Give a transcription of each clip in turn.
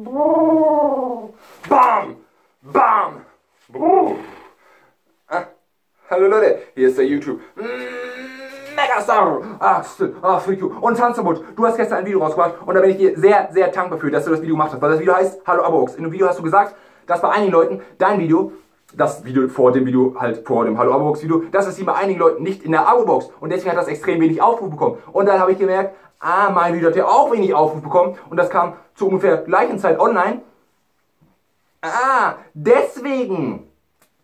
Bam! Bam! Ah, hallo Leute, hier ist der YouTube. Megastar! Freak you. Und Tanzverbot, du hast gestern ein Video rausgebracht und da bin ich dir sehr, sehr dankbar für, dass du das Video gemacht hast. Weil das Video heißt Hallo Abox. In dem Video hast du gesagt, dass bei einigen Leuten dein Video das Video vor dem Video, halt vor dem Hallo Abo-Box Video, dass es hier bei einigen Leuten nicht in der Abo-Box und deswegen hat das extrem wenig Aufruf bekommen. Und dann habe ich gemerkt, ah, mein Video hat ja auch wenig Aufruf bekommen und das kam zu ungefähr gleichen Zeit online. Ah, deswegen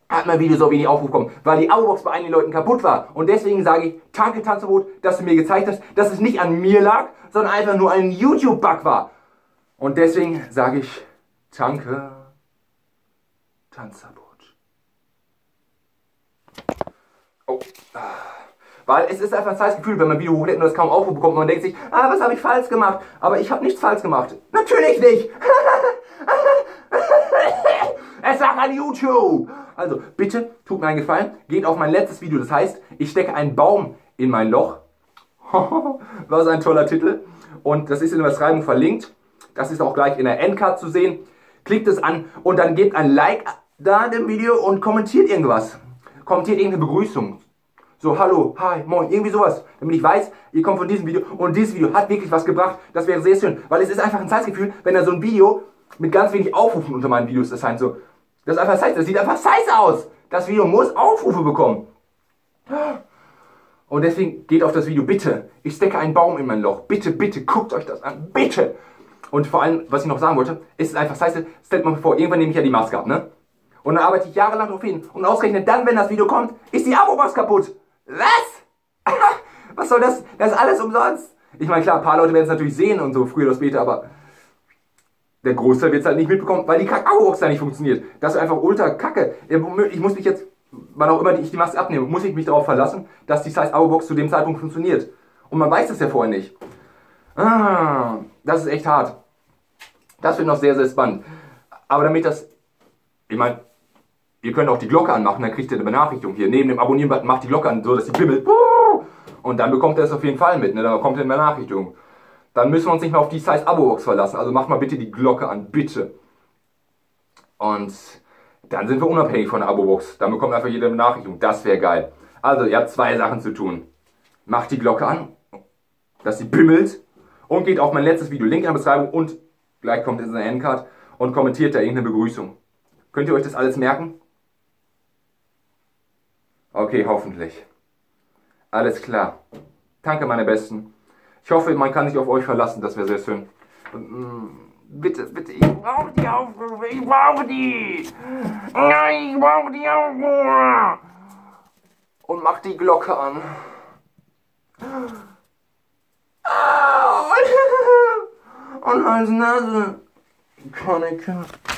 hat mein Video so wenig Aufruf bekommen, weil die Abo-Box bei einigen Leuten kaputt war. Und deswegen sage ich, danke Tanzverbot, dass du mir gezeigt hast, dass es nicht an mir lag, sondern einfach nur ein YouTube-Bug war. Und deswegen sage ich, danke Tanzverbot. Oh. Weil es ist einfach ein zeites Gefühl, wenn man Video hochlädt und das kaum Aufruf bekommt man denkt sich, ah, was habe ich falsch gemacht? Aber ich habe nichts falsch gemacht. Natürlich nicht! es lag an YouTube! Also, bitte, tut mir einen Gefallen, geht auf mein letztes Video. Das heißt, ich stecke einen Baum in mein Loch. Was ein toller Titel. Und das ist in der Beschreibung verlinkt. Das ist auch gleich in der Endcard zu sehen. Klickt es an und dann gebt ein Like da dem Video und kommentiert irgendwas kommentiert irgendeine Begrüßung. So, hallo, hi, moin, irgendwie sowas. Damit ich weiß, ihr kommt von diesem Video und dieses Video hat wirklich was gebracht. Das wäre sehr schön, weil es ist einfach ein Zeitgefühl, wenn da so ein Video mit ganz wenig Aufrufen unter meinen Videos erscheint. So, das ist einfach Size, das sieht einfach Size aus. Das Video muss Aufrufe bekommen. Und deswegen geht auf das Video, bitte. Ich stecke einen Baum in mein Loch. Bitte, bitte, guckt euch das an. Bitte. Und vor allem, was ich noch sagen wollte, ist einfach Size, stellt man vor, irgendwann nehme ich ja die Maske ab, ne? Und dann arbeite ich jahrelang darauf hin. Und ausgerechnet dann, wenn das Video kommt, ist die Abo-Box kaputt. Was? Was soll das? Das ist alles umsonst. Ich meine, klar, ein paar Leute werden es natürlich sehen und so früher oder später, aber der Großteil wird es halt nicht mitbekommen, weil die Kack-Abo-Box da nicht funktioniert. Das ist einfach ultra kacke. Ich muss mich jetzt, wann auch immer ich die Maske abnehme, muss ich mich darauf verlassen, dass die Size-Abo-Box zu dem Zeitpunkt funktioniert. Und man weiß es ja vorher nicht. Ah, das ist echt hart. Das wird noch sehr, sehr spannend. Aber damit das, ich meine, Ihr könnt auch die Glocke anmachen, dann kriegt ihr eine Benachrichtigung hier. Neben dem Abonnieren-Button macht die Glocke an, so dass die bimmelt. Und dann bekommt ihr es auf jeden Fall mit, ne? dann kommt eine Benachrichtigung. Dann müssen wir uns nicht mehr auf die Size-Abo-Box verlassen. Also macht mal bitte die Glocke an, bitte. Und dann sind wir unabhängig von der Abo-Box. Dann bekommt einfach jede Benachrichtigung. Das wäre geil. Also, ihr habt zwei Sachen zu tun. Macht die Glocke an, dass sie bimmelt. Und geht auf mein letztes Video. Link in der Beschreibung und gleich kommt in der Endcard und kommentiert da irgendeine Begrüßung. Könnt ihr euch das alles merken? Okay, hoffentlich. Alles klar. Danke, meine Besten. Ich hoffe, man kann sich auf euch verlassen. Das wäre sehr schön. Mm, bitte, bitte, ich brauche die Aufrufe. Ich brauche die. Nein, ich brauche die Aufrufe. Und mach die Glocke an. Und als Nase. Ich.